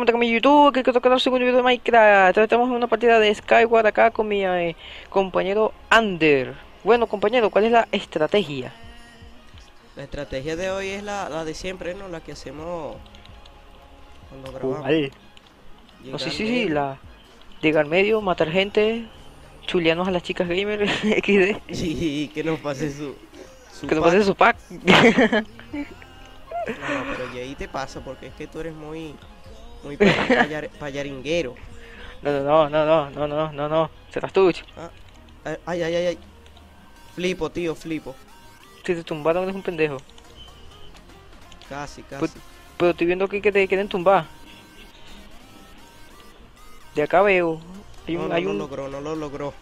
Hola, ¿cómo está con mi YouTube? Que toca el segundo video de Minecraft. Estamos en una partida de Skyward acá con mi eh, compañero Ander. Bueno, compañero, ¿cuál es la estrategia? La estrategia de hoy es la, la de siempre, ¿no? La que hacemos cuando grabamos. ¿Cuál? No, sí, sí, sí, la... Llegar medio, matar gente, chulearnos a las chicas gamer, XD. Sí, que nos pase su... su Que nos pase su pack. No, no, pero ya ahí te pasa porque es que tú eres muy... Muy pa- payar- payaringuero. No, no, no, no, no, no, no, no. Serás tú. ch- Ay, ay, ay, ay. Flipo, tío, flipo. Si te tumbaron eres un pendejo. Casi, Pues- casi. Pero estoy viendo aquí que te quieren tumbar. De acá veo. Hay no, un, no hay lo un... logró, no lo logró.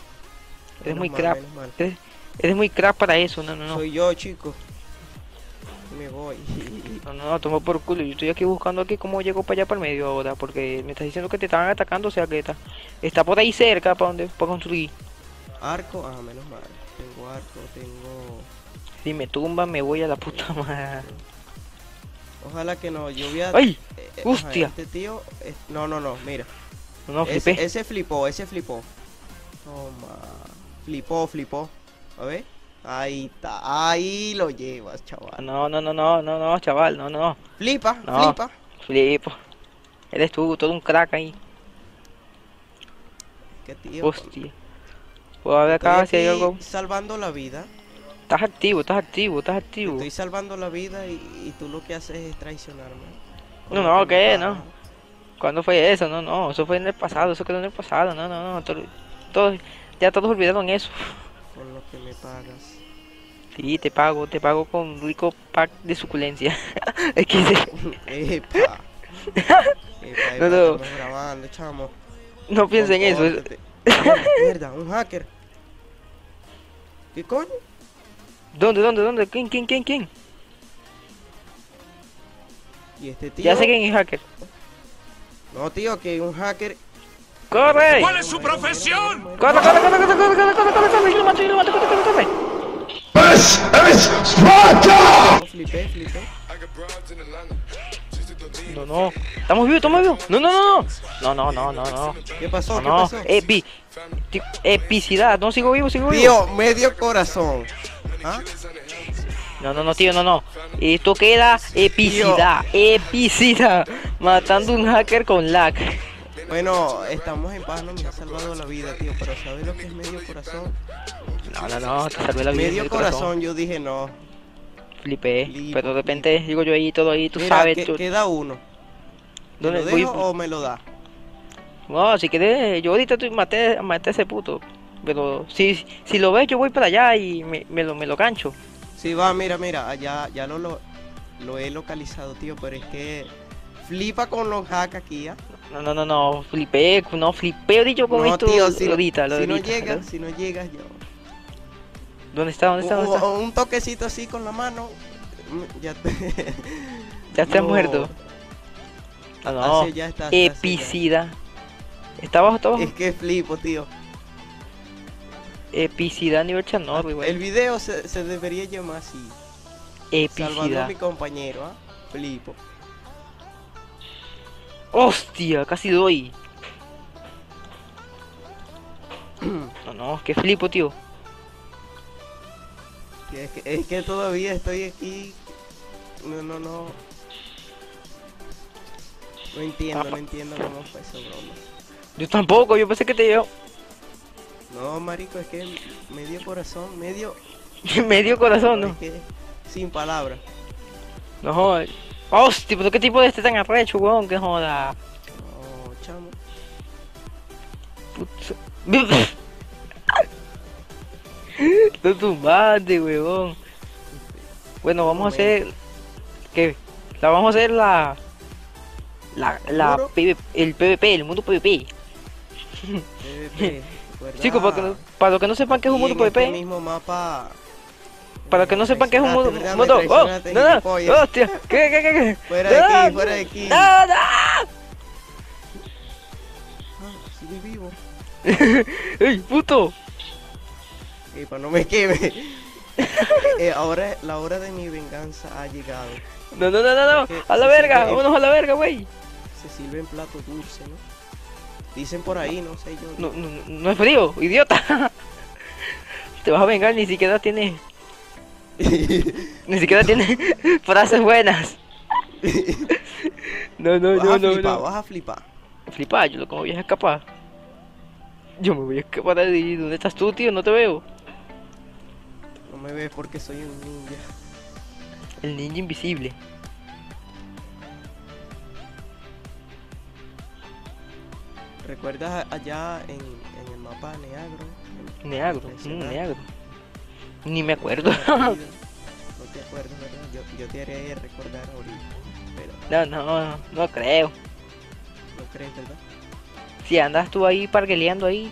Eres Menos muy mal, crap. Eres, eres muy crack para eso, no, no, no. Soy yo, chico. Me voy. No, no, no, toma por culo. Yo estoy aquí buscando aquí cómo llego para allá para el medio ahora. Porque me estás diciendo que te estaban atacando, o sea que está, está por ahí cerca para donde para construir. Arco, ah, menos mal. Tengo arco, tengo... Si me tumba, me voy a la puta madre. Ojalá que no, lluvia... ¡Ay! Eh, eh, ¡Hostia! Este tío... es- No, no, no, mira. No, no, ese, ese flipó, ese flipó. Toma. Flipó, flipó. A ver. Ahí está. Ahí lo llevas, chaval. No, no, no, no, no, no, chaval, no, no. Flipa, No. flipa. Flipo. Eres tú, todo un crack ahí. Qué tío. Hostia. Puedo ver acá si hay algo. salvando la vida. Estás activo, estás activo, estás activo. Estoy salvando la vida y, y tú lo que haces es traicionarme. No, no, ¿qué? No. ¿Cuándo fue eso? No, no, eso fue en el pasado, eso quedó en el pasado, no, no, no, todo, todo- ya todos olvidaron eso. Que me pagas. Sí, te pago, te pago con un rico pack de suculencia. es que Epa. Epa, epa, No, no. estamos grabando, chamo. no piensen en eso. Mierda, un hacker. ¿Qué coño? ¿Dónde, dónde, dónde? ¿Quién, quién, quién, quién? Y este tío. Ya sé quién es hacker. No, tío, que un hacker. ¡Corre! ¿Cuál es su profesión? ¡Corre, corre, corre, corre, corre, corre, corre, corre, corre! ¡Yo lo mato, yo lo mato, corre, corre, corre! Sparta! No, flipé, flipé. No, no. ¿Estamos vivos, estamos vivos? No, no, no, no. No, no, no, no, no. ¿Qué pasó? No, ¿Qué no. pasó? Epi. ti- Epicidad. No, sigo vivo, sigo vivo. Tío, medio corazón. ¿Ah? No, no, no, tío, no, no. Esto queda epicidad, epicidad. Matando un hacker con lag. Bueno, estamos en paz, no me ha salvado la vida, tío. Pero ¿sabes lo que es medio corazón? No, no, no, te salvé la vida. Medio corazón, yo dije no. Flipé. Pero de repente digo yo ahí todo ahí, tú Mira, sabes. que- tú- queda uno. ¿Me ¿Dónde lo voy? dejo o me lo da? No, si quieres, yo ahorita estoy- maté, maté a ese puto. Pero si, si lo ves, yo voy para allá y me, me lo, me lo gancho. Sí, va, mira, mira, allá ya lo, lo, lo he localizado, tío, pero es que flipa con los hacks aquí, ¿ah? No, no, no, no, flipé, no, flipé ahorita con No, esto tío, si, ahorita, lo si no llegas, ¿no? si no llegas, yo... ¿Dónde está? ¿Dónde está? ¿Dónde Un, está? un toquecito así con la mano, mm, ya te... Ya estás No, muerto. No, no, ya está, está, así ya. ¿Está abajo, está abajo? Es que flipo, tío. Epicidad nivel Chernobyl, güey. El video se, se debería llamar así. Salvando a mi compañero, ¿ah? Flipo. Hostia, casi doy. No, no, que flipo, tío. Es que, es que todavía estoy aquí. No, no, no. No entiendo, Ah. no entiendo cómo fue esa broma. Yo tampoco, yo pensé que te llevo No, marico, es que medio corazón, medio. medio corazón, es ¿no? que sin palabras. No jodas. Hostia, pero qué tipo de este tan arrecho, weón, que joda. No, chamo. Putz. No tumbaste, weón. Bueno, vamos a hacer. ¿Qué? La vamos a hacer la. La, la. PV el PvP, el mundo PvP. PvP. Chicos, para, que no- para los que no sepan que es un mundo en este PvP, mismo mapa. Para que no sepan que es un ¿verdad? Me ¡Oh! ¡No, no! ¡Hostia! ¿Qué, qué, qué, qué? Fuera de aquí, ¡No! fuera de aquí. ¡No, no! Ah, sigue vivo. ¡Ey, puto! Y para no me queme. Eh, ahora la hora de mi venganza ha llegado. No, no, no, no, no. A la verga, vámonos a la verga, güey. se sirve en plato dulce, ¿no? Dicen por ahí, no sé yo. No, no, no es frío, idiota. Te vas a vengar, ni siquiera tiene. Ni siquiera tiene frases buenas. No, no, vas no, a no, vas a flipar. Flipar, yo lo como voy a escapar. Yo me voy a escapar de ahí. ¿Dónde estás tú, tío? No te veo. No me ves porque soy un ninja. El ninja invisible. ¿Recuerdas allá en, en el mapa Neagro? Neagro, mm? Neagro. Ni me acuerdo. No te acuerdas, ¿verdad? Yo, yo te haré recordar ahorita. Pero No, no, no creo. no crees, ¿verdad? Si andas tú ahí pargueleando ahí.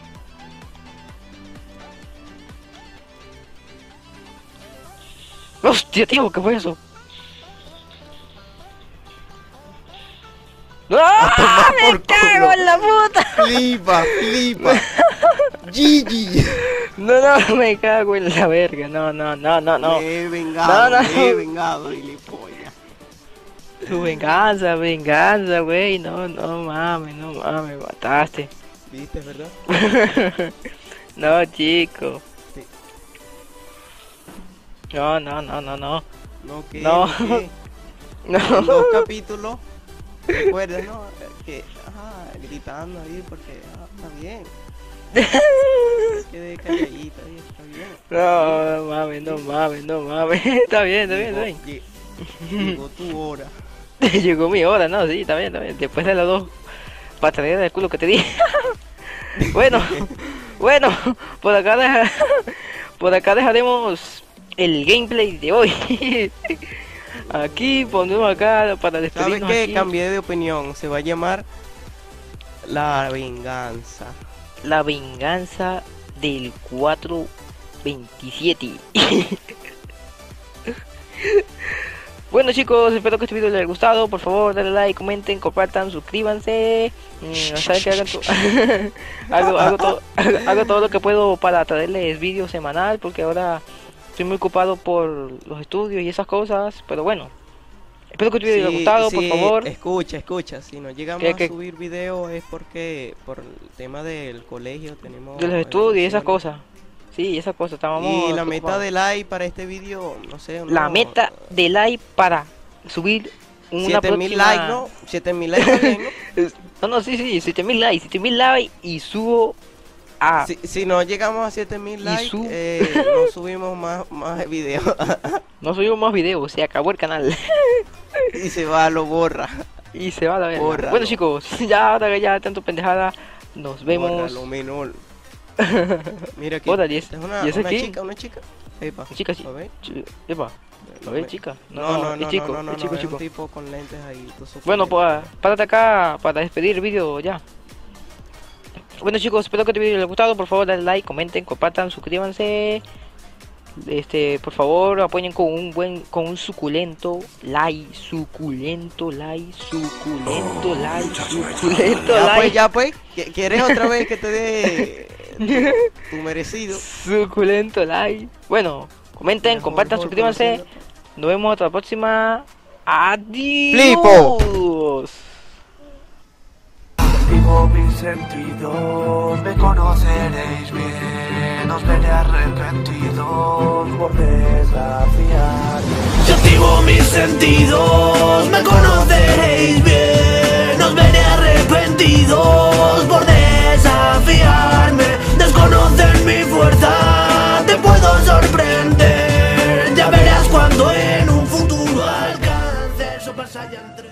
Hostia, tío, ¿qué fue eso? ¡Ah! tomar ¡Me cago culo. en la puta! Flipa, flipa. Gigi. No, no, me cago en la verga. No, no, no, no, no. Me he vengado, No, no. me he vengado, gilipollas. Tu venganza, venganza, güey. No, no mames, no mames, me mataste. ¿Viste, verdad? no, chico. Sí. No, no, no, no, no. No, ¿qué? No. ¿Qué? No. En dos capítulos. ¿Recuerdas, no? Que, ajá, gritando ahí porque, ah, está bien. Quedé está bien. No, no mames, no mames, no mames. Está bien, está bien, está bien. Llegó- lle- Llegó tu hora. Llegó mi hora, no, sí, está bien, está bien. Después de las dos patadas del culo que te di. bueno, bueno, por acá deja- por acá dejaremos el gameplay de hoy. aquí ponemos acá para ¿Sabes despedirnos qué? aquí. Cambié de opinión. Se va a llamar La Venganza. La venganza del 427. bueno chicos, espero que este video les haya gustado. Por favor, denle like, comenten, compartan, suscríbanse. Mm, saben que hagan to- hago, hago todo, hago todo lo que puedo para traerles vídeos semanal porque ahora estoy muy ocupado por los estudios y esas cosas. Pero bueno, espero que video les haya gustado, sí, por favor. Escucha, escucha. Si no llegamos ¿Qué, a subir video es porque por el tema del colegio tenemos. De los estudios y esas cosas. Sí, esas cosas. Estábamos Y la meta ocupados. de like para este video, no sé. la meta de like para subir una 7000 próxima... likes, ¿no? 7000 likes también, ¿no? No, no, sí, sí, 7000 likes, 7000 likes y subo a... Si, si no llegamos a 7000 likes, eh, no subimos más, más videos. No subimos más videos, se acabó el canal. y se va, lo borra. y se va a la verga. Bórralo. Bueno chicos, ya ahora que ya tanto pendejada, nos vemos. lo menor. Mira aquí. Bórrale, ¿y Es una, ese una qué? chica, una chica. Epa. Chica, sí. Epa, Lo ves? chica. No, No, no, es chico, no, no, es no, chico, es chico. un tipo con lentes ahí. Bueno, pues párate acá para despedir el vídeo ya. Bueno chicos, espero que este vídeo les haya gustado. Por favor, denle like, comenten, compartan, suscríbanse. Este, por favor, apoyen con un buen, con un suculento like, suculento like, suculento like, suculento Ya pues, like, ya pues. ¿Qui- ¿Quieres otra vez que te dé tu, merecido? suculento like. Bueno, comenten, Mejor, compartan, suscríbanse. Nos vemos hasta la próxima. Adiós. Flipo. Vivo mis sentidos, me conoceréis bien, os veré arrepentidos por. Yo activo mis sentidos, me conoceréis bien, os veré arrepentidos por desafiarme. Desconocen mi fuerza, te puedo sorprender, ya verás cuando en un futuro alcance Super Saiyan 3.